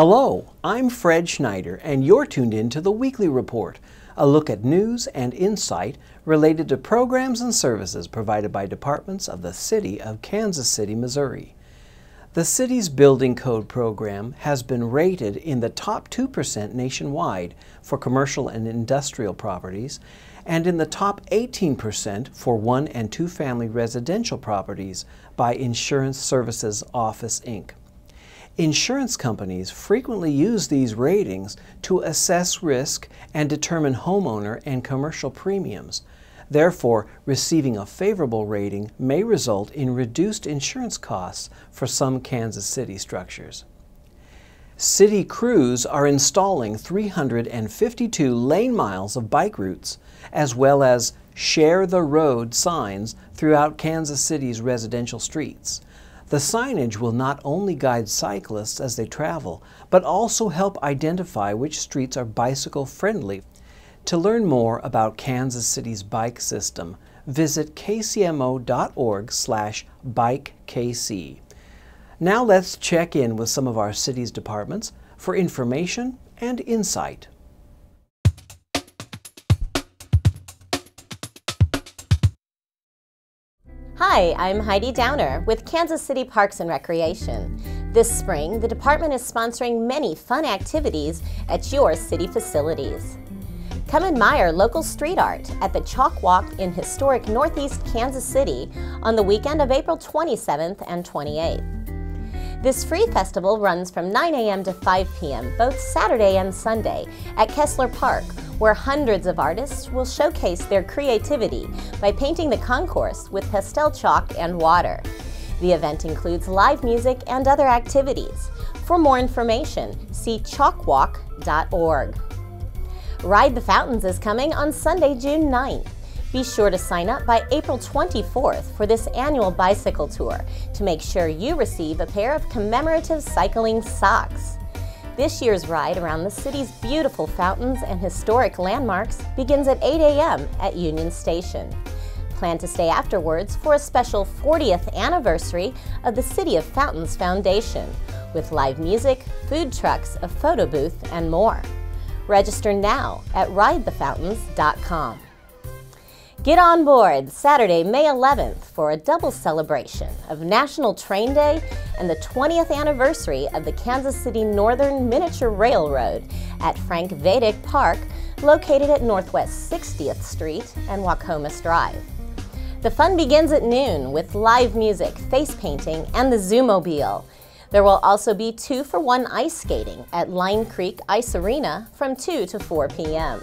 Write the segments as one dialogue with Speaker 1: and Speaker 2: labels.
Speaker 1: Hello, I'm Fred Schneider, and you're tuned in to the Weekly Report, a look at news and insight related to programs and services provided by departments of the City of Kansas City, Missouri. The city's building code program has been rated in the top 2% nationwide for commercial and industrial properties and in the top 18% for one and two family residential properties by Insurance Services Office, Inc. Insurance companies frequently use these ratings to assess risk and determine homeowner and commercial premiums. Therefore, receiving a favorable rating may result in reduced insurance costs for some Kansas City structures. City crews are installing 352 lane miles of bike routes, as well as share the road signs throughout Kansas City's residential streets. The signage will not only guide cyclists as they travel, but also help identify which streets are bicycle friendly. To learn more about Kansas City's bike system, visit kcmo.org slash bikekc. Now let's check in with some of our city's departments for information and insight.
Speaker 2: Hi, I'm Heidi Downer with Kansas City Parks and Recreation. This spring, the department is sponsoring many fun activities at your city facilities. Come admire local street art at the Chalk Walk in historic Northeast Kansas City on the weekend of April 27th and 28th. This free festival runs from 9 a.m. to 5 p.m. both Saturday and Sunday at Kessler Park, where hundreds of artists will showcase their creativity by painting the concourse with pastel chalk and water. The event includes live music and other activities. For more information, see chalkwalk.org. Ride the Fountains is coming on Sunday, June 9th. Be sure to sign up by April 24th for this annual bicycle tour to make sure you receive a pair of commemorative cycling socks. This year's ride around the city's beautiful fountains and historic landmarks begins at 8 a.m. at Union Station. Plan to stay afterwards for a special 40th anniversary of the City of Fountains Foundation with live music, food trucks, a photo booth, and more. Register now at ridethefountains.com. Get on board Saturday, May 11th for a double celebration of National Train Day and the 20th anniversary of the Kansas City Northern Miniature Railroad at Frank Vaydik Park, located at Northwest 60th Street and Waukomis Drive. The fun begins at noon with live music, face painting, and the Zoomobile. There will also be two for one ice skating at Line Creek Ice Arena from 2 to 4 p.m.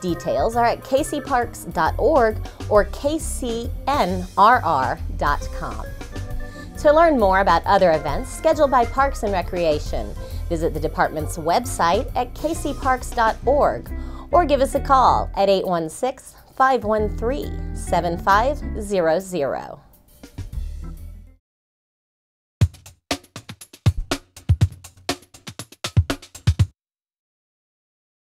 Speaker 2: Details are at kcparks.org or kcnrr.com. To learn more about other events scheduled by Parks and Recreation, visit the department's website at kcparks.org or give us a call at 816 513 7500.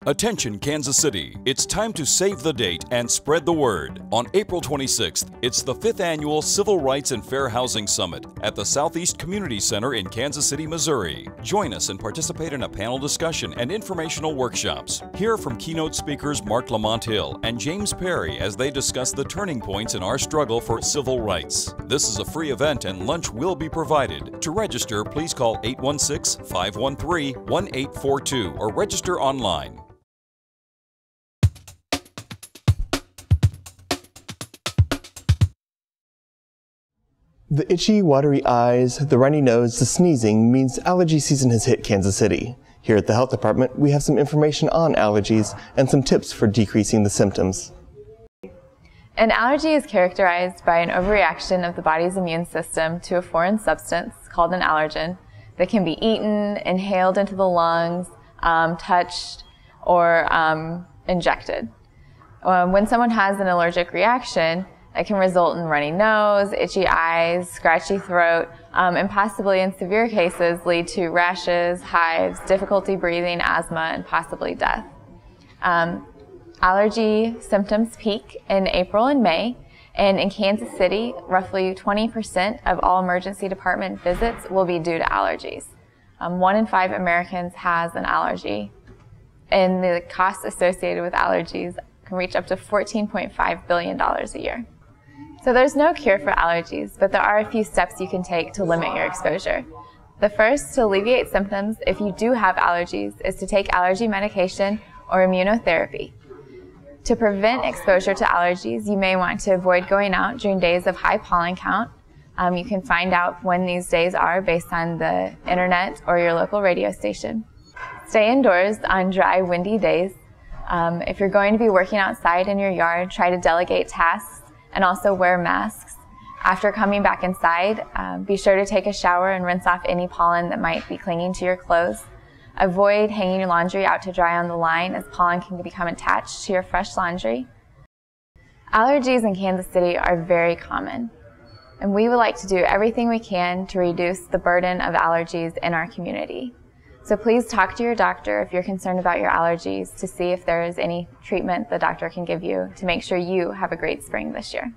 Speaker 3: Attention Kansas City, it's time to save the date and spread the word. On April 26th, it's the 5th annual Civil Rights and Fair Housing Summit at the Southeast Community Center in Kansas City, Missouri. Join us and participate in a panel discussion and informational workshops. Hear from keynote speakers Marc Lamont Hill and James Perry as they discuss the turning points in our struggle for civil rights. This is a free event and lunch will be provided. To register, please call 816 513 1842 or register online.
Speaker 4: The itchy, watery eyes, the runny nose, the sneezing means allergy season has hit Kansas City. Here at the health department, we have some information on allergies and some tips for decreasing the symptoms.
Speaker 5: An allergy is characterized by an overreaction of the body's immune system to a foreign substance called an allergen that can be eaten, inhaled into the lungs, um, touched, or um, injected. Um, when someone has an allergic reaction, it can result in runny nose, itchy eyes, scratchy throat, um, and possibly in severe cases lead to rashes, hives, difficulty breathing, asthma, and possibly death. Um, allergy symptoms peak in April and May, and in Kansas City, roughly 20% of all emergency department visits will be due to allergies. Um, one in five Americans has an allergy, and the costs associated with allergies can reach up to $14.5 billion a year. So there's no cure for allergies, but there are a few steps you can take to limit your exposure. The first to alleviate symptoms if you do have allergies is to take allergy medication or immunotherapy. To prevent exposure to allergies, you may want to avoid going out during days of high pollen count. Um, you can find out when these days are based on the internet or your local radio station. Stay indoors on dry, windy days. Um, if you're going to be working outside in your yard, try to delegate tasks and also wear masks. After coming back inside, um, be sure to take a shower and rinse off any pollen that might be clinging to your clothes. Avoid hanging your laundry out to dry on the line as pollen can become attached to your fresh laundry. Allergies in Kansas City are very common, and we would like to do everything we can to reduce the burden of allergies in our community. So please talk to your doctor if you're concerned about your allergies to see if there is any treatment the doctor can give you to make sure you have a great spring this year.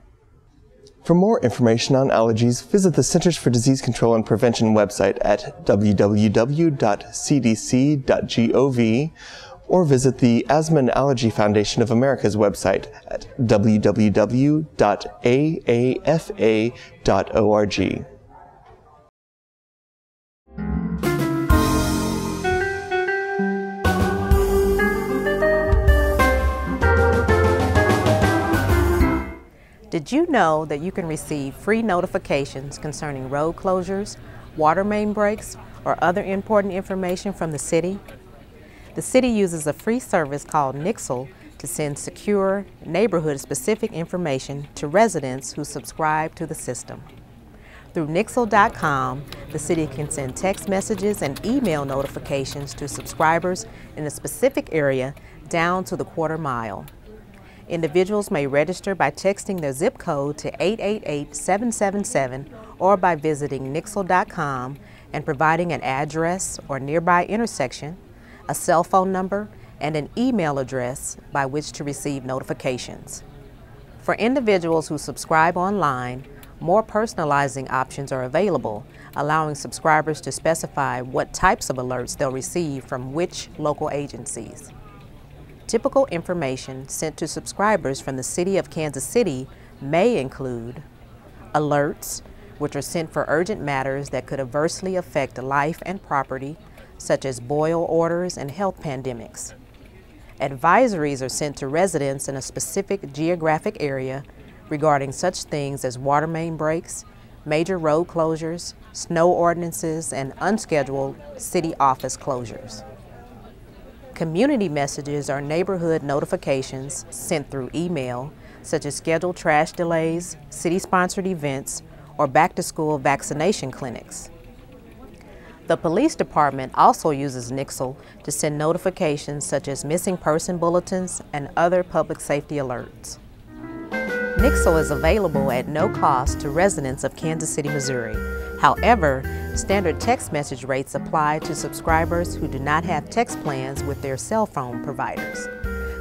Speaker 4: For more information on allergies, visit the Centers for Disease Control and Prevention website at www.cdc.gov or visit the Asthma and Allergy Foundation of America's website at www.aafa.org.
Speaker 6: Did you know that you can receive free notifications concerning road closures, water main breaks, or other important information from the city? The city uses a free service called Nixle to send secure, neighborhood-specific information to residents who subscribe to the system. Through Nixle.com, the city can send text messages and email notifications to subscribers in a specific area down to the quarter mile. Individuals may register by texting their zip code to 888-777 or by visiting nixle.com and providing an address or nearby intersection, a cell phone number, and an email address by which to receive notifications. For individuals who subscribe online, more personalizing options are available, allowing subscribers to specify what types of alerts they'll receive from which local agencies. Typical information sent to subscribers from the City of Kansas City may include alerts, which are sent for urgent matters that could adversely affect life and property, such as boil orders and health pandemics. Advisories are sent to residents in a specific geographic area regarding such things as water main breaks, major road closures, snow ordinances, and unscheduled city office closures. Community messages are neighborhood notifications sent through email, such as scheduled trash delays, city-sponsored events, or back-to-school vaccination clinics. The police department also uses Nixle to send notifications such as missing person bulletins and other public safety alerts. Nixle is available at no cost to residents of Kansas City, Missouri. However, standard text message rates apply to subscribers who do not have text plans with their cell phone providers.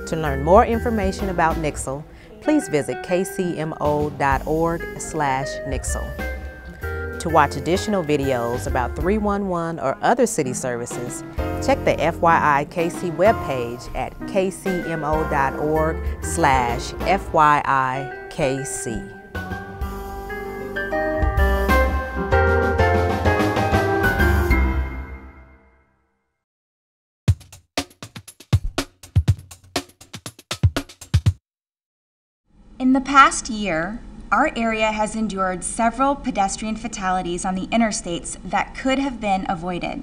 Speaker 6: To learn more information about Nixle, please visit kcmo.org slash Nixle. To watch additional videos about 311 or other city services, check the FYI KC webpage at kcmo.org slash FYI
Speaker 7: the past year, our area has endured several pedestrian fatalities on the interstates that could have been avoided.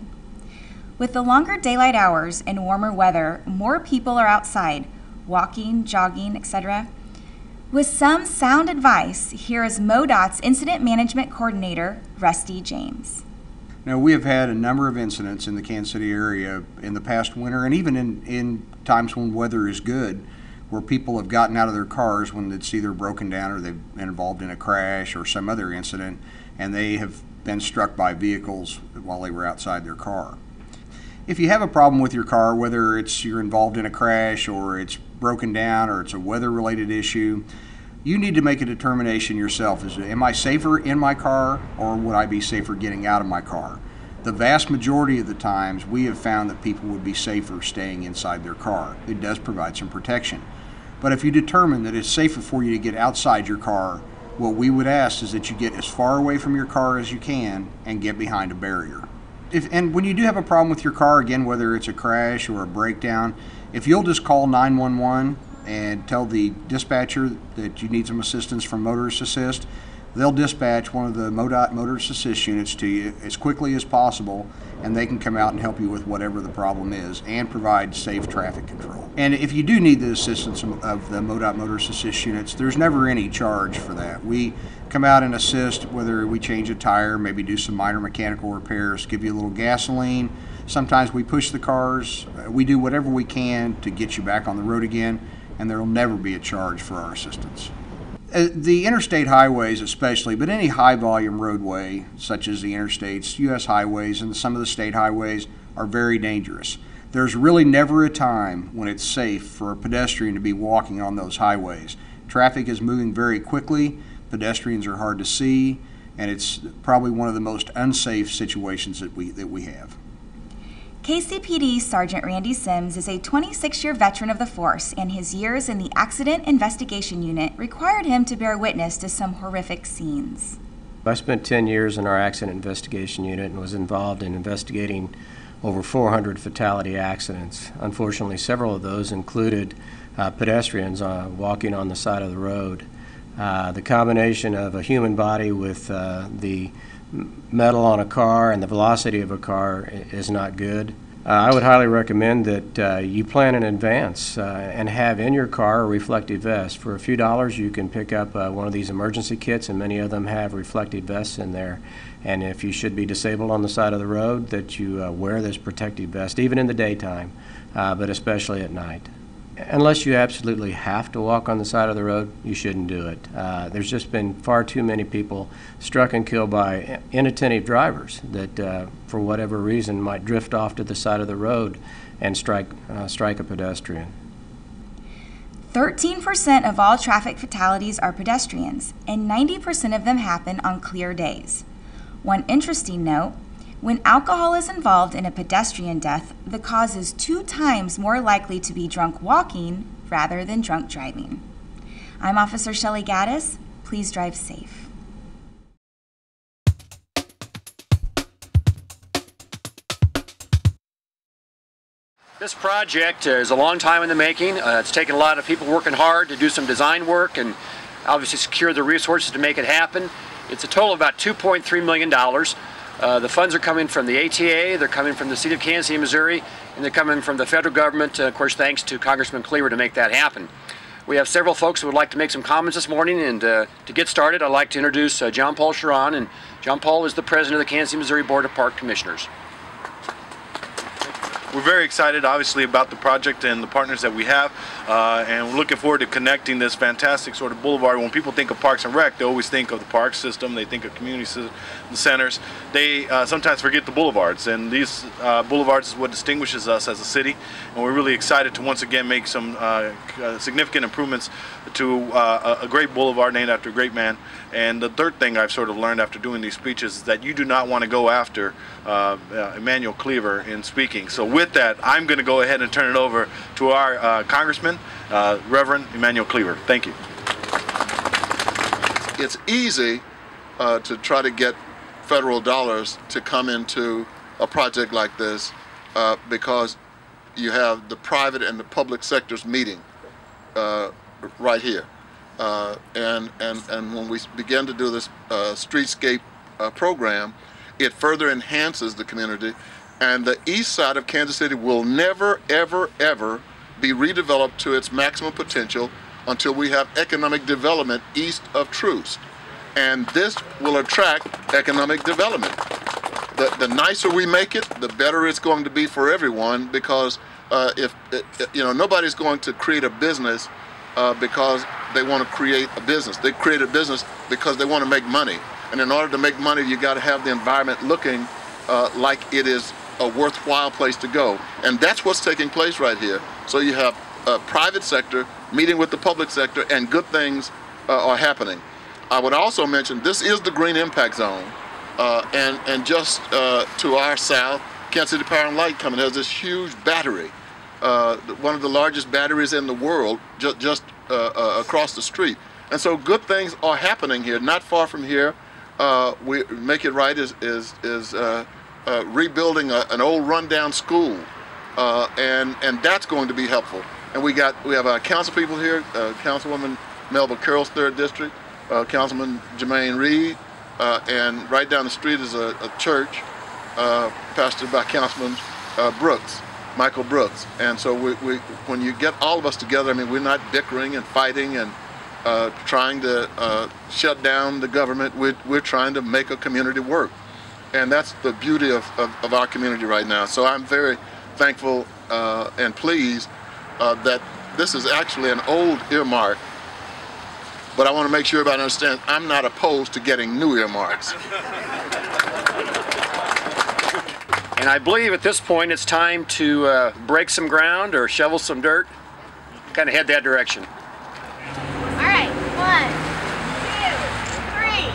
Speaker 7: With the longer daylight hours and warmer weather, more people are outside, walking, jogging, etc. With some sound advice, here is MoDOT's Incident Management Coordinator, Rusty James.
Speaker 8: Now, we have had a number of incidents in the Kansas City area in the past winter and even in, in times when weather is good where people have gotten out of their cars when it's either broken down or they've been involved in a crash or some other incident and they have been struck by vehicles while they were outside their car. If you have a problem with your car, whether it's you're involved in a crash or it's broken down or it's a weather related issue, you need to make a determination yourself. Is am I safer in my car or would I be safer getting out of my car? The vast majority of the times we have found that people would be safer staying inside their car. It does provide some protection. But if you determine that it's safer for you to get outside your car, what we would ask is that you get as far away from your car as you can and get behind a barrier. If, and when you do have a problem with your car, again, whether it's a crash or a breakdown, if you'll just call 911 and tell the dispatcher that you need some assistance from Motorist Assist, they'll dispatch one of the MoDOT Motorist Assist units to you as quickly as possible, and they can come out and help you with whatever the problem is and provide safe traffic control. And if you do need the assistance of the MoDOT Motorist Assist units, there's never any charge for that. We come out and assist whether we change a tire, maybe do some minor mechanical repairs, give you a little gasoline. Sometimes we push the cars. We do whatever we can to get you back on the road again, and there will never be a charge for our assistance. Uh, the interstate highways, especially, but any high volume roadway, such as the interstates, U.S. highways, and some of the state highways, are very dangerous. There's really never a time when it's safe for a pedestrian to be walking on those highways. Traffic is moving very quickly, pedestrians are hard to see, and it's probably one of the most unsafe situations that we, that we have.
Speaker 7: KCPD Sergeant Randy Sims is a 26 year veteran of the force, and his years in the Accident Investigation Unit required him to bear witness to some horrific scenes.
Speaker 9: I spent 10 years in our Accident Investigation Unit and was involved in investigating over 400 fatality accidents. Unfortunately, several of those included uh, pedestrians uh, walking on the side of the road. Uh, the combination of a human body with uh, the metal on a car and the velocity of a car is not good. Uh, I would highly recommend that uh, you plan in advance uh, and have in your car a reflective vest. For a few dollars, you can pick up uh, one of these emergency kits, and many of them have reflective vests in there. And if you should be disabled on the side of the road, that you uh, wear this protective vest, even in the daytime, uh, but especially at night unless you absolutely have to walk on the side of the road, you shouldn't do it. Uh, there's just been far too many people struck and killed by inattentive drivers that, uh, for whatever reason, might drift off to the side of the road and strike uh, strike a pedestrian.
Speaker 7: 13% of all traffic fatalities are pedestrians, and 90% of them happen on clear days. One interesting note when alcohol is involved in a pedestrian death, the cause is two times more likely to be drunk walking rather than drunk driving. I'm Officer Shelley Gaddis. Please drive safe.
Speaker 10: This project is a long time in the making. Uh, it's taken a lot of people working hard to do some design work and obviously secure the resources to make it happen. It's a total of about $2.3 million. Uh, the funds are coming from the ATA, they're coming from the City of Kansas City, Missouri, and they're coming from the federal government, uh, of course, thanks to Congressman Cleaver to make that happen. We have several folks who would like to make some comments this morning, and uh, to get started, I'd like to introduce uh, John Paul Sharon, and John Paul is the president of the Kansas City, Missouri Board of Park Commissioners.
Speaker 11: We're very excited, obviously, about the project and the partners that we have, uh, and we're looking forward to connecting this fantastic sort of boulevard. When people think of Parks and Rec, they always think of the park system, they think of community centers. They uh, sometimes forget the boulevards, and these uh, boulevards is what distinguishes us as a city, and we're really excited to once again make some uh, uh, significant improvements to uh, a great boulevard named after a great man. And the third thing I've sort of learned after doing these speeches is that you do not want to go after Emanuel Cleaver in speaking. So with that, I'm going to go ahead and turn it over to our Congressman, Reverend Emanuel Cleaver. Thank you.
Speaker 12: It's easy uh, to try to get federal dollars to come into a project like this uh, because you have the private and the public sectors meeting uh, right here. Uh, and, and, and when we begin to do this streetscape program, it further enhances the community and the east side of Kansas City will never, ever, ever be redeveloped to its maximum potential until we have economic development east of Troost. And this will attract economic development. The, the nicer we make it, the better it's going to be for everyone because uh, if, you know, nobody's going to create a business uh, because they want to create a business. They create a business because they want to make money. And in order to make money, you got to have the environment looking uh, like it is a worthwhile place to go. And that's what's taking place right here. So you have a private sector meeting with the public sector and good things uh, are happening. I would also mention this is the green impact zone Uh, and, and just uh, to our south, Kansas City Power and Light coming has this huge battery, uh, one of the largest batteries in the world, ju just uh, uh, across the street. And so good things are happening here. Not far from here, uh, we Make It Right is, is, is rebuilding a, an old rundown school. and, and that's going to be helpful. And we got we have our council people here, Councilwoman Melba Curls third district, Councilman Jermaine Reed, and right down the street is a, a church uh, pastored by Councilman uh, Brooks, Michael Brooks. And so we, we, when you get all of us together, I mean, we're not bickering and fighting and uh, trying to uh, shut down the government. We're, we're trying to make a community work. And that's the beauty of, of, of our community right now. So I'm very thankful uh, and pleased uh, that this is actually an old earmark but I want to make sure everybody understands I'm not opposed to getting new earmarks.
Speaker 10: And I believe at this point it's time to uh, break some ground or shovel some dirt, kind of head that direction.
Speaker 13: All right, one,
Speaker 1: two, three.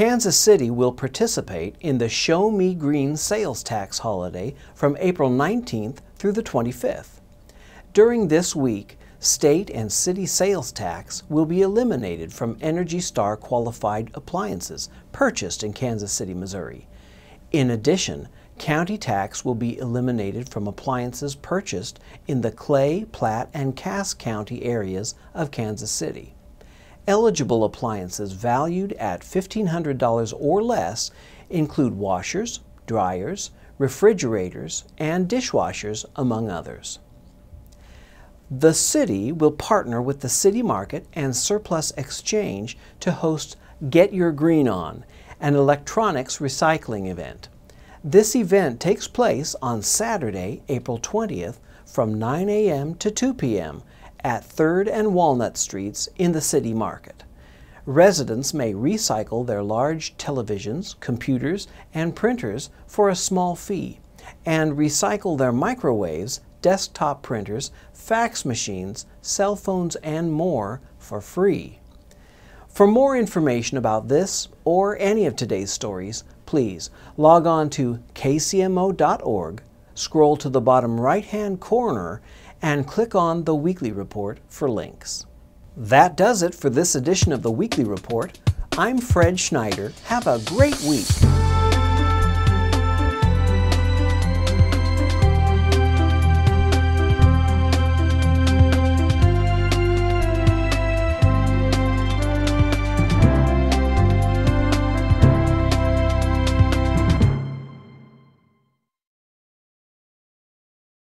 Speaker 1: Kansas City will participate in the Show Me Green sales tax holiday from April 19th through the 25th. During this week, state and city sales tax will be eliminated from Energy Star qualified appliances purchased in Kansas City, Missouri. In addition, county tax will be eliminated from appliances purchased in the Clay, Platte, and Cass County areas of Kansas City. Eligible appliances valued at $1,500 or less include washers, dryers, refrigerators, and dishwashers, among others. The city will partner with the City Market and Surplus Exchange to host Get Your Green On, an electronics recycling event. This event takes place on Saturday, April 20th from 9 a.m. to 2 p.m. at 3rd and Walnut Streets in the City Market. Residents may recycle their large televisions, computers, and printers for a small fee, and recycle their microwaves desktop printers, fax machines, cell phones, and more for free. For more information about this or any of today's stories, please log on to kcmo.org, scroll to the bottom right hand corner, and click on the Weekly Report for links. That does it for this edition of the Weekly Report. I'm Fred Schneider. Have a great week.